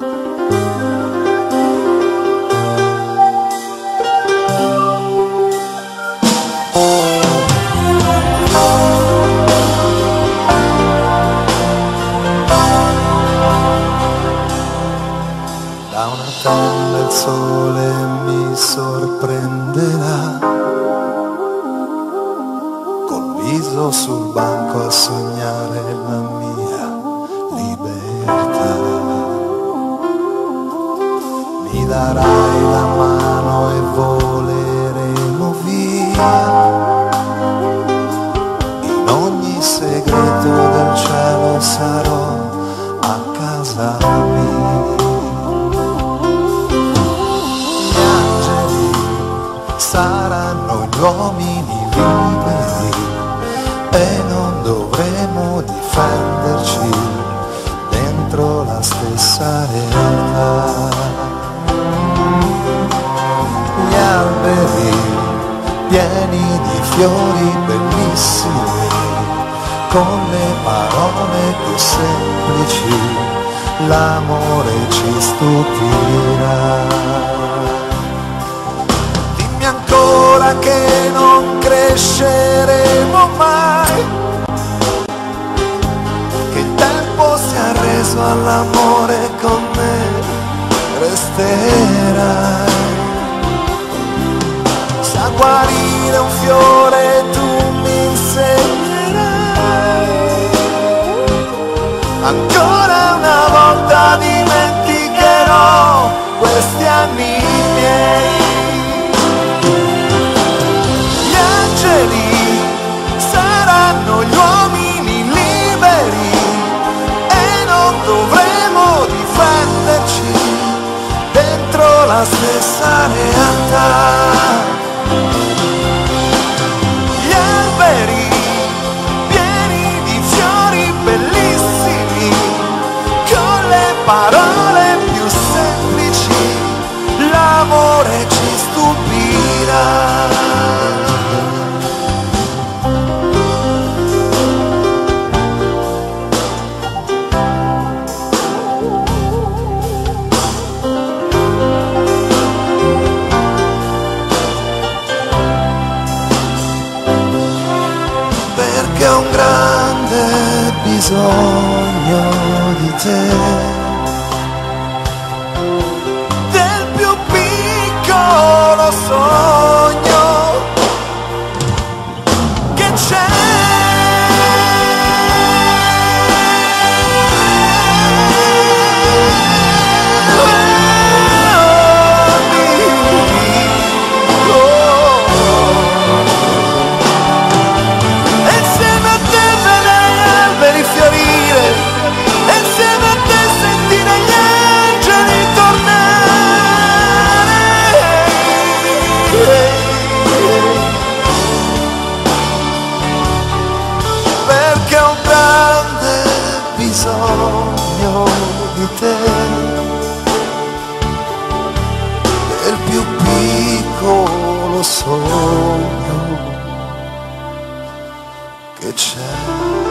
Il sole mi sorprenderà. Col viso sul banco a sognare la mia darai la mano e voleremo via In ogni segreto del cielo sarò a casa mia gli angeli saranno gli uomini liberi e non dovremo difenderci dentro la stessa realtà. Di fiori bellissimi, con le parole più semplici, l'amore ci stupirà. Dimmi ancora che non cresceremo mai, che il tempo si è arreso all'amore con me, resterai. Guarire un fiore tu mi insegnerai. Ancora una volta dimenticherò questi anni miei. Gli angeli saranno gli uomini liberi e non dovremo difenderci dentro la stessa parole più semplici, l'amore ci stupirà. perché ho un grande bisogno di te. di te. Del più piccolo sogno che c'è.